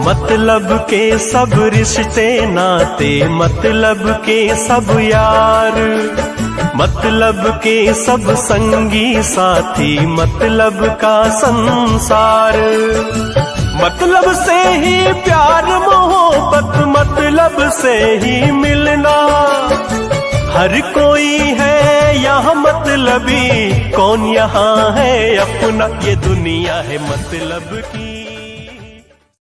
मतलब के सब रिश्ते नाते मतलब के सब यार मतलब के सब संगी साथी मतलब का संसार। मतलब से ही प्यार, मोहब्बत मतलब से ही मिलना। हर कोई है यहाँ मतलबी कौन यहाँ है अपना, ये दुनिया है मतलब की।